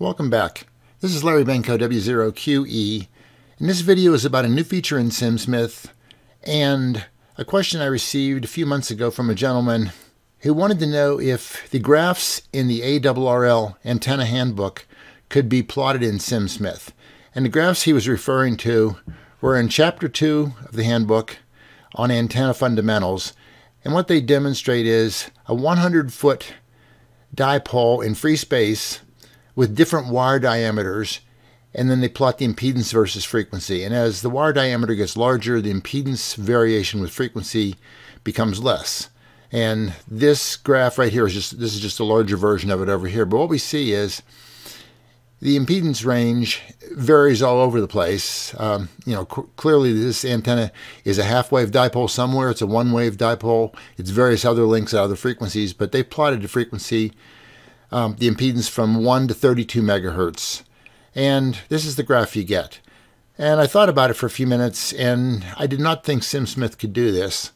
Welcome back. This is Larry Benko, W0QE, and this video is about a new feature in SimSmith and a question I received a few months ago from a gentleman who wanted to know if the graphs in the ARRL antenna handbook could be plotted in SimSmith. And the graphs he was referring to were in Chapter 2 of the handbook on antenna fundamentals. And what they demonstrate is a 100 foot dipole in free space with different wire diameters, and then they plot the impedance versus frequency. And as the wire diameter gets larger, the impedance variation with frequency becomes less. And this graph right here is just this is just a larger version of it over here. But what we see is the impedance range varies all over the place. Um, you know, clearly this antenna is a half-wave dipole somewhere. It's a one-wave dipole. It's various other links at other frequencies, but they plotted the frequency um, the impedance from 1 to 32 megahertz. And this is the graph you get. And I thought about it for a few minutes, and I did not think SimSmith could do this.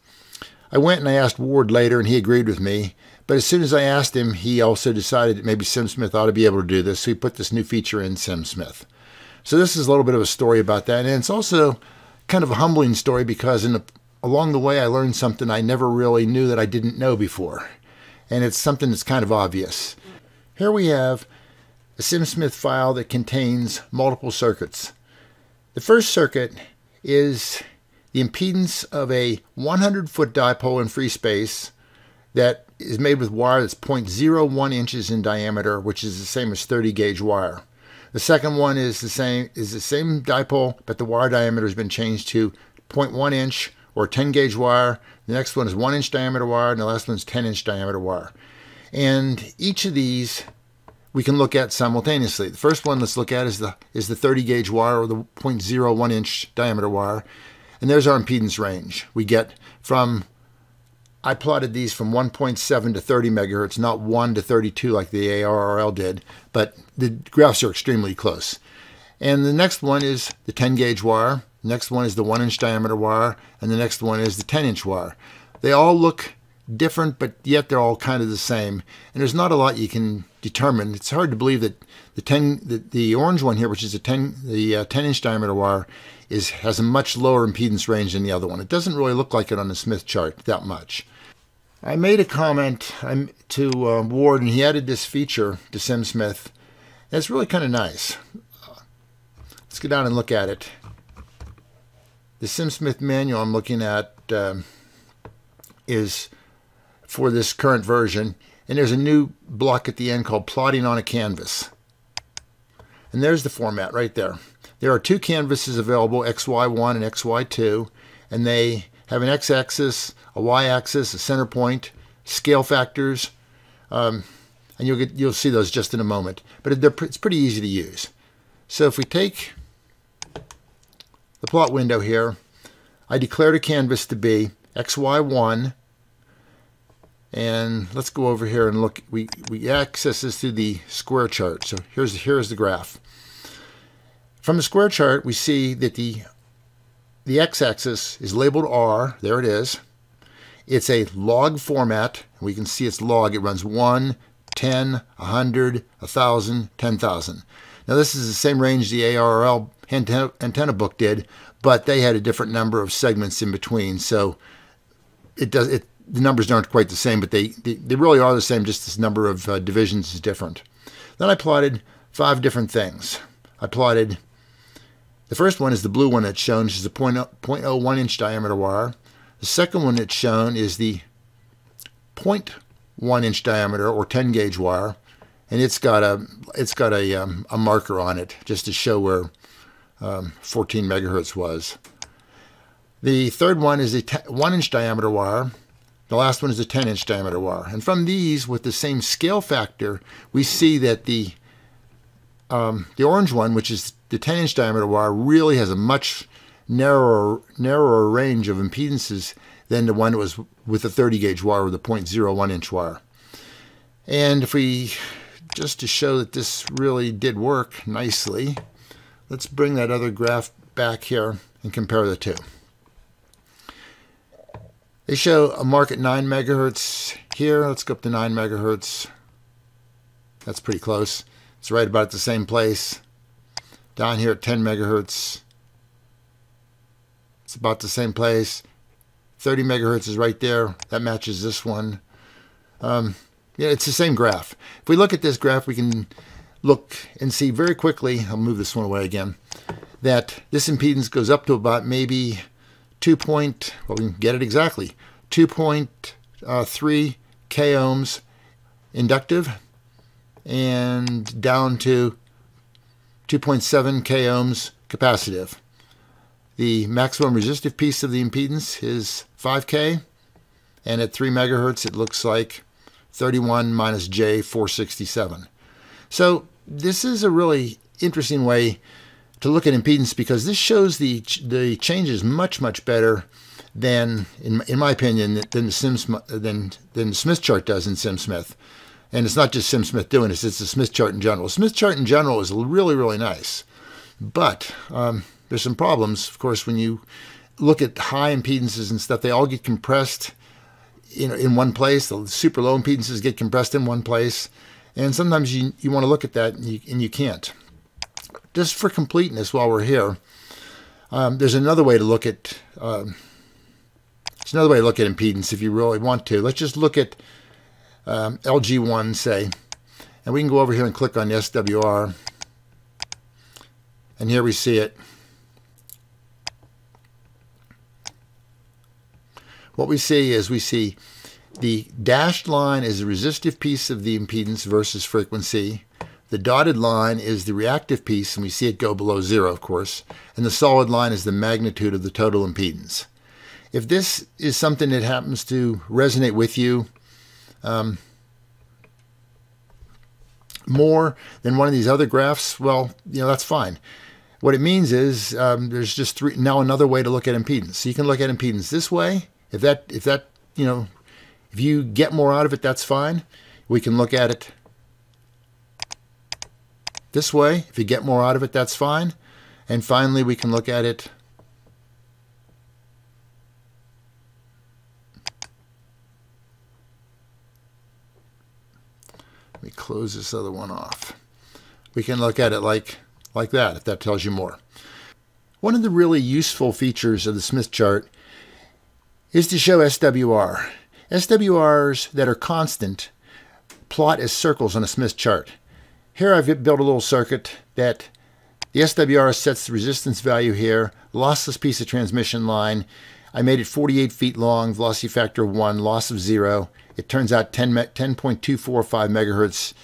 I went and I asked Ward later, and he agreed with me. But as soon as I asked him, he also decided that maybe SimSmith ought to be able to do this, so he put this new feature in SimSmith. So this is a little bit of a story about that, and it's also kind of a humbling story because in along the way I learned something I never really knew that I didn't know before, and it's something that's kind of obvious. Here we have a SimSmith file that contains multiple circuits. The first circuit is the impedance of a 100 foot dipole in free space that is made with wire that's 0.01 inches in diameter, which is the same as 30 gauge wire. The second one is the same is the same dipole, but the wire diameter has been changed to 0.1 inch or 10 gauge wire. The next one is 1 inch diameter wire, and the last one is 10 inch diameter wire. And each of these we can look at simultaneously. The first one let's look at is the is the 30 gauge wire or the 0.01 inch diameter wire. And there's our impedance range. We get from I plotted these from 1.7 to 30 megahertz, not 1 to 32 like the ARRL did, but the graphs are extremely close. And the next one is the 10 gauge wire, the next one is the 1 inch diameter wire, and the next one is the 10 inch wire. They all look different, but yet they're all kind of the same. And there's not a lot you can determine. It's hard to believe that the 10, the, the orange one here, which is a 10, the uh, 10 inch diameter wire, is has a much lower impedance range than the other one. It doesn't really look like it on the Smith chart that much. I made a comment to uh, Ward, and he added this feature to SimSmith. It's really kind of nice. Let's go down and look at it. The SimSmith manual I'm looking at uh, is for this current version. And there's a new block at the end called Plotting on a Canvas. And there's the format right there. There are two canvases available, XY1 and XY2, and they have an x-axis, a y-axis, a center point, scale factors, um, and you'll get you'll see those just in a moment. But it's pretty easy to use. So if we take the plot window here, I declared a canvas to be XY1 and let's go over here and look. We, we access this through the square chart. So here's, here's the graph. From the square chart, we see that the, the x-axis is labeled R. There it is. It's a log format. We can see its log. It runs 1, 10, 100, 1,000, 10,000. Now this is the same range the ARRL antenna, antenna book did, but they had a different number of segments in between. So it does it the numbers aren't quite the same, but they, they, they really are the same, just this number of uh, divisions is different. Then I plotted five different things. I plotted, the first one is the blue one that's shown, which is a 0.01 inch diameter wire. The second one that's shown is the 0.1 inch diameter or 10 gauge wire, and it's got a it's got a, um, a marker on it just to show where um, 14 megahertz was. The third one is a 1 inch diameter wire, the last one is a 10 inch diameter wire. And from these, with the same scale factor, we see that the um, the orange one, which is the 10 inch diameter wire, really has a much narrower narrower range of impedances than the one that was with the 30 gauge wire or the 0.01 inch wire. And if we, just to show that this really did work nicely, let's bring that other graph back here and compare the two. They show a mark at 9 megahertz here. Let's go up to 9 megahertz. That's pretty close. It's right about at the same place. Down here at 10 megahertz, it's about the same place. 30 megahertz is right there. That matches this one. Um, yeah, it's the same graph. If we look at this graph, we can look and see very quickly, I'll move this one away again, that this impedance goes up to about maybe 2 point, well, we can get it exactly, 2.3 uh, k ohms inductive and down to 2.7 k ohms capacitive. The maximum resistive piece of the impedance is 5k, and at 3 megahertz it looks like 31 minus j 467. So this is a really interesting way to look at impedance because this shows the the changes much much better than in, in my opinion than the Sims than than the Smith chart does in SimSmith. And it's not just SimSmith doing this; it's the Smith chart in general. Smith chart in general is really really nice, but um, there's some problems. Of course, when you look at high impedances and stuff, they all get compressed you know in one place. The super low impedances get compressed in one place, and sometimes you you want to look at that and you, and you can't. Just for completeness, while we're here, um, there's another way to look at. Um, it's another way to look at impedance if you really want to. Let's just look at um, LG1, say, and we can go over here and click on SWR, and here we see it. what we see is we see the dashed line is the resistive piece of the impedance versus frequency. The dotted line is the reactive piece, and we see it go below zero, of course. And the solid line is the magnitude of the total impedance. If this is something that happens to resonate with you um, more than one of these other graphs, well, you know, that's fine. What it means is um, there's just three, now another way to look at impedance. So you can look at impedance this way, if that, if that, you know, if you get more out of it, that's fine. We can look at it this way. If you get more out of it, that's fine. And finally, we can look at it Let me close this other one off. We can look at it like, like that, if that tells you more. One of the really useful features of the Smith chart is to show SWR. SWRs that are constant plot as circles on a Smith chart. Here I've built a little circuit that the SWR sets the resistance value here, lossless piece of transmission line. I made it 48 feet long, velocity factor 1, loss of 0. It turns out 10, 10.245 megahertz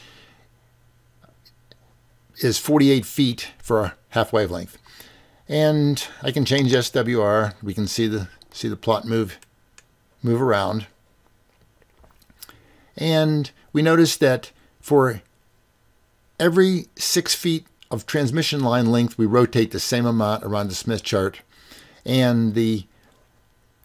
is 48 feet for a half wavelength. And I can change SWR. We can see the See the plot move, move around. And we notice that for every six feet of transmission line length, we rotate the same amount around the Smith chart. And the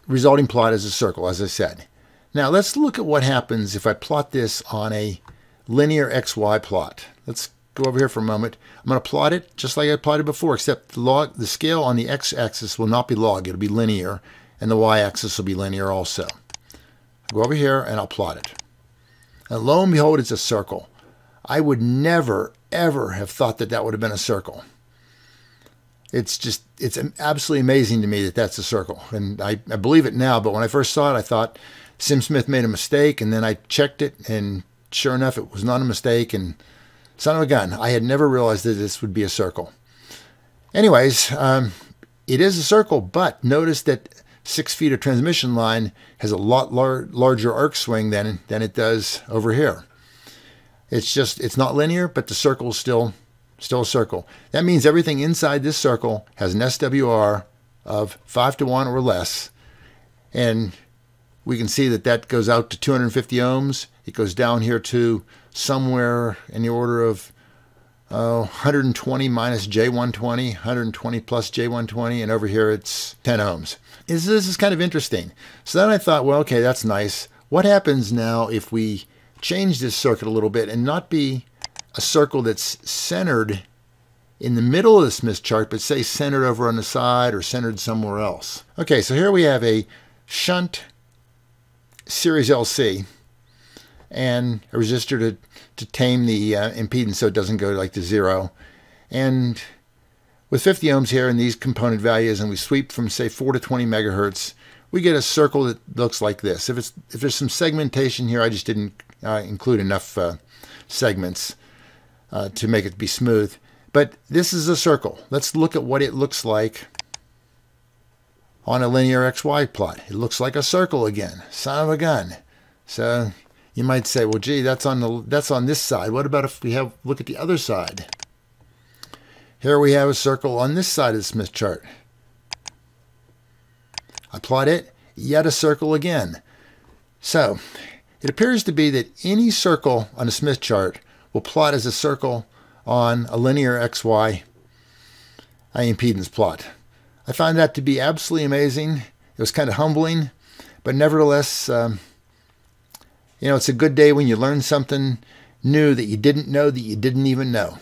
resulting plot is a circle, as I said. Now let's look at what happens if I plot this on a linear XY plot. Let's go over here for a moment. I'm going to plot it just like I plotted before, except the log, the scale on the x-axis will not be log. It'll be linear and the y-axis will be linear also. I'll go over here and I'll plot it. And lo and behold, it's a circle. I would never, ever have thought that that would have been a circle. It's just, it's absolutely amazing to me that that's a circle. And I, I believe it now, but when I first saw it, I thought SimSmith made a mistake, and then I checked it, and sure enough, it was not a mistake, and son of a gun, I had never realized that this would be a circle. Anyways, um, it is a circle, but notice that six feet of transmission line has a lot lar- larger arc swing than, than it does over here. It's just, it's not linear, but the circle is still, still a circle. That means everything inside this circle has an SWR of 5 to 1 or less. And we can see that that goes out to 250 ohms. It goes down here to somewhere in the order of uh, 120 minus J120, 120 plus J120, and over here it's 10 ohms is this is kind of interesting. So then I thought, well, okay, that's nice. What happens now if we change this circuit a little bit and not be a circle that's centered in the middle of the Smith chart, but say centered over on the side or centered somewhere else? Okay, so here we have a shunt series LC. and a resistor to, to tame the uh, impedance so it doesn't go like to zero. And with 50 ohms here and these component values, and we sweep from say 4 to 20 megahertz, we get a circle that looks like this. If it's if there's some segmentation here, I just didn't uh, include enough uh, segments uh, to make it be smooth. But this is a circle. Let's look at what it looks like on a linear XY plot. It looks like a circle again. Son of a gun. So you might say, well, gee, that's on the that's on this side. What about if we have look at the other side? Here we have a circle on this side of the Smith chart. I plot it, yet a circle again. So it appears to be that any circle on a Smith chart will plot as a circle on a linear XY impedance plot. I found that to be absolutely amazing. It was kind of humbling, but nevertheless, um, you know, it's a good day when you learn something new that you didn't know that you didn't even know.